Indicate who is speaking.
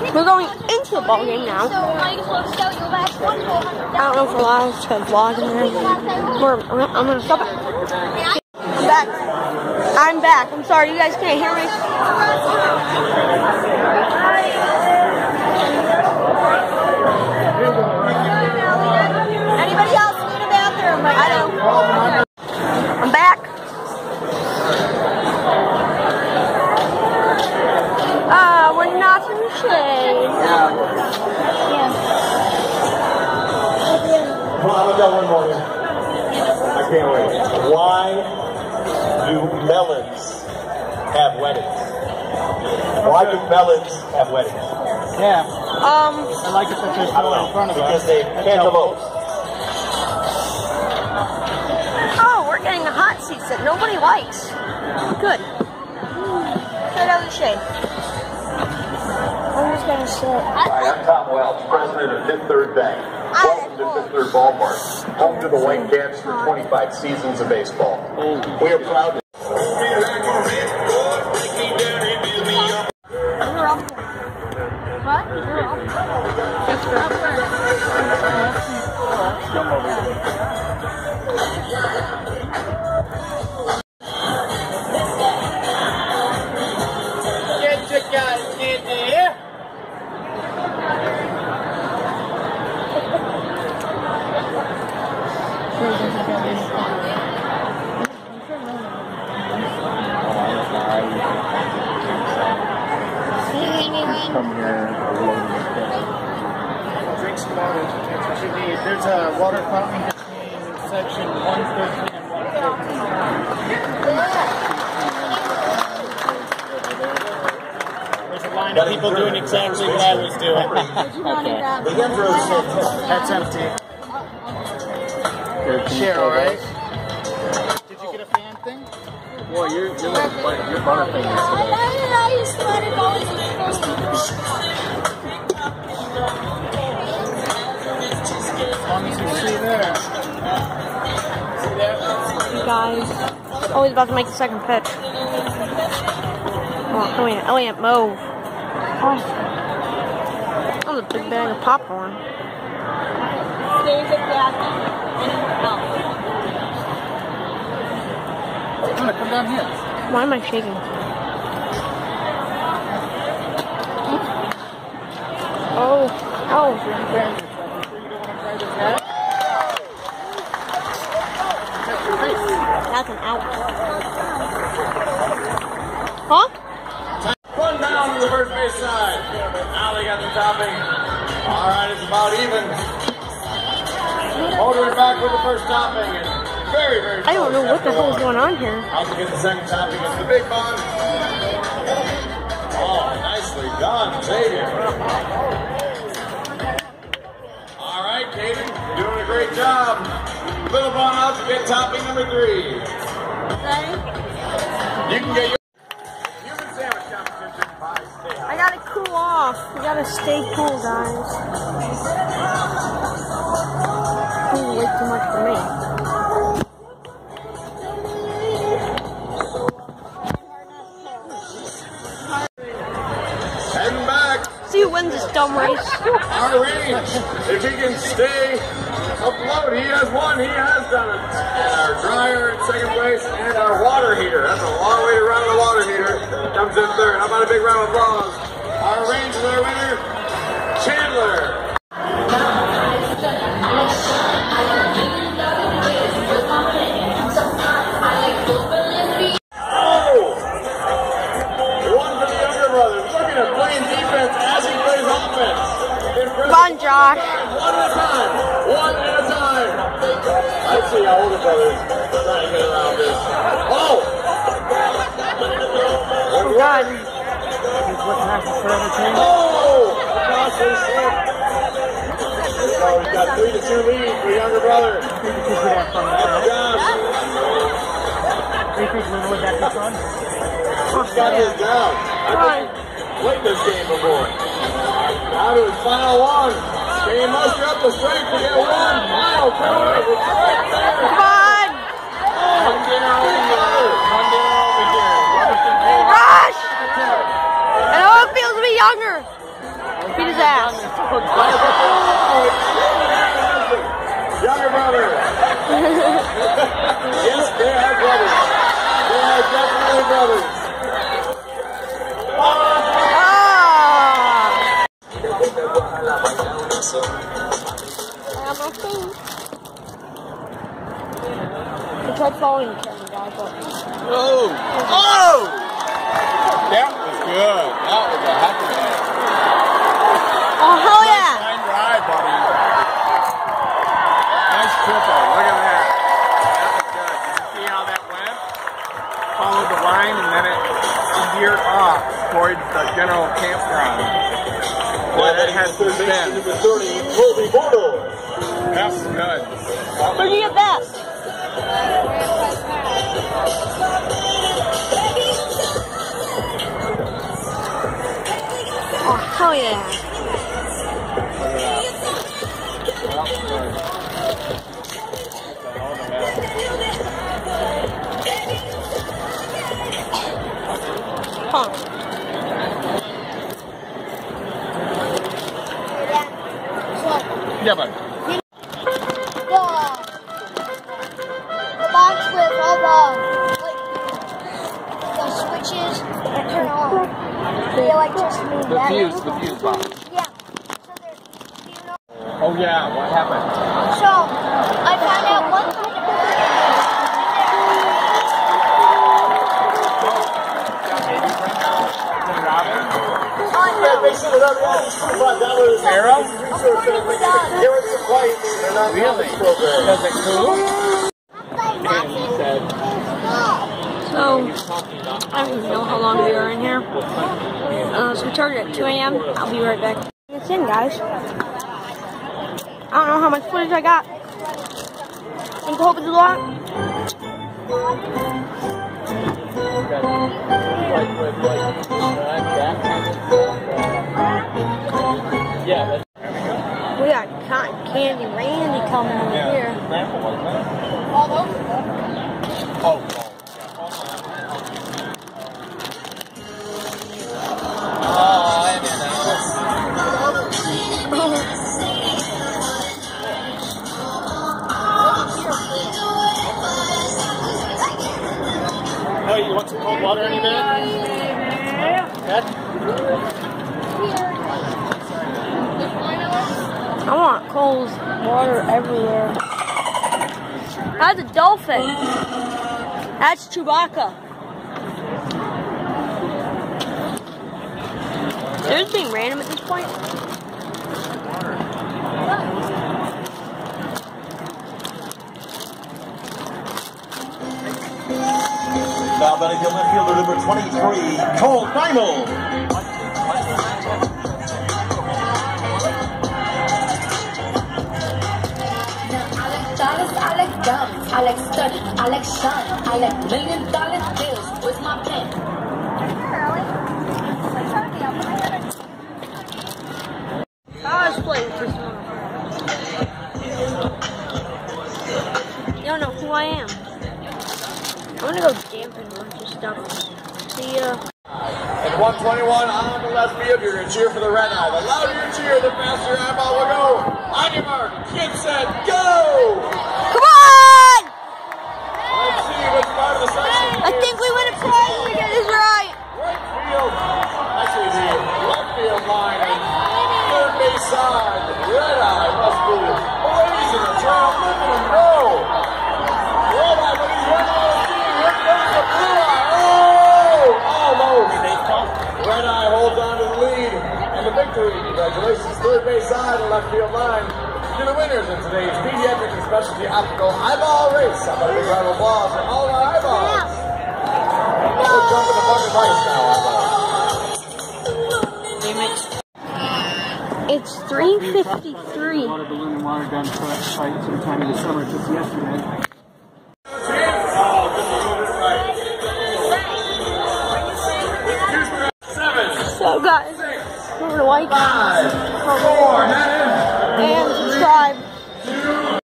Speaker 1: We're going into the ball game now. I don't know if we're allowed to vlog in there. We're, I'm gonna stop it. I'm back. I'm back. I'm sorry, you guys can't hear me. I
Speaker 2: can't wait. Why do melons have weddings? Why do melons have weddings?
Speaker 3: Yeah,
Speaker 1: Um,
Speaker 3: I like it that they're
Speaker 2: I don't
Speaker 3: still in front
Speaker 2: know.
Speaker 3: of
Speaker 2: Because
Speaker 3: us.
Speaker 2: they cantaloupes.
Speaker 1: oh, we're getting a hot seats that nobody likes. Good. Right out of the shade. I'm just gonna sit.
Speaker 2: Hi, I'm Tom Welch, president of Fifth Third Bank. Welcome to Fifth Third Ballpark, home to the Whitecaps for 25 seasons of baseball. We are proud
Speaker 3: Drink some water. That's what you need. There's a water fountain between section 113 and 115. There's a line of people doing exactly what I was doing.
Speaker 2: The Emperor's
Speaker 3: That's empty. Share, all right? Did you get a fan thing?
Speaker 4: Well, you're, you're like, like your butter thing is today.
Speaker 3: As long as you see there. See there?
Speaker 1: You guys. Oh, he's about to make the second pitch. Oh, Elliot, Elliot, move. Oh. That was a big bag of popcorn.
Speaker 3: Come down here.
Speaker 1: Why am I shaking? Oh, oh. That's an out. Huh?
Speaker 2: One down to the first base side. Now they got the topping. All right, it's about even. Motoring back the first topping. And very, very
Speaker 1: I don't know what the hell is going on here.
Speaker 2: Out to get the second topping. It's the big bun. Oh, nicely done, Xavier. All right, Caden, you're doing a great job. Little bun out to get topping number three. You can get your human sandwich competition by Stay High.
Speaker 1: I gotta cool off. We gotta stay cool, guys. Wins this dumb race.
Speaker 2: Our range. If he can stay afloat, he has won. He has done it. Our dryer in second place and our water heater. That's a long way to run the water heater. Comes in third. How about a big round of applause? One at a time. One at a time. I see our older brothers trying to get around this. Oh!
Speaker 1: Oh, God.
Speaker 2: Oh! Across his slip. So he's got three to two lead for younger brother. Josh. He's got his down.
Speaker 1: On.
Speaker 2: played this game before. Now to his final one. He muster up the strength to get one final point? It's right there.
Speaker 1: Come on. Falling turn, guys. But
Speaker 4: Oh! Oh! That was good. That was a heck of a
Speaker 1: oh hell yeah!
Speaker 4: Fine ride, buddy. Nice triple. Look at that. That was good. You see how that went? Followed the line and then it veered off towards the general campground. Boy, that had some spin.
Speaker 2: Number 30, Colby Bordeaux.
Speaker 4: That was good.
Speaker 1: Where'd you get that? Oh hell yeah!
Speaker 5: On. The electricity.
Speaker 4: the
Speaker 5: that-
Speaker 4: fuse, the fuse box.
Speaker 5: Yeah. So there's, you know?
Speaker 4: Oh yeah, what happened?
Speaker 5: So, I found out one kind of
Speaker 2: Yeah, make sure that everyone is $25.
Speaker 4: Arrow?
Speaker 2: Research and make sure that here are some flights. They're not
Speaker 4: Really? Does it cool?
Speaker 1: So, I don't even know how long we are in here. Uh, so we started at 2 a.m. I'll be right back. It's in, guys. I don't know how much footage I got. I hope it's a lot.
Speaker 4: Yeah,
Speaker 1: We got Cotton Candy Randy coming over here.
Speaker 4: Oh,
Speaker 1: I want cold water everywhere. That's a dolphin. That's Chewbacca. Just being random at this point.
Speaker 6: Now batting the left fielder number 23, Cole Neimel.
Speaker 7: I like dollars, I like diamonds, I like study, I like shine, I like million dollar bills. Where's my pen?
Speaker 1: I was playing this one. You don't know who I am. I'm gonna go dampen a bunch of stuff. See ya.
Speaker 2: And 121 on the left field, you're going to cheer for the red eye. The louder you cheer, the faster your eyeball will go. On your mark, get set, go!
Speaker 1: Come on!
Speaker 2: Holds on to the lead and the victory. Congratulations, third base side and left field line. To the winners in today's pediatric and specialty optical eyeball race. How about a big round of applause for all of our eyeballs? We'll jump in the bucket of ice now, eyeballs.
Speaker 1: It's 353.
Speaker 3: Water balloon and water gun fight sometime in the summer, just yesterday.
Speaker 1: like. Five.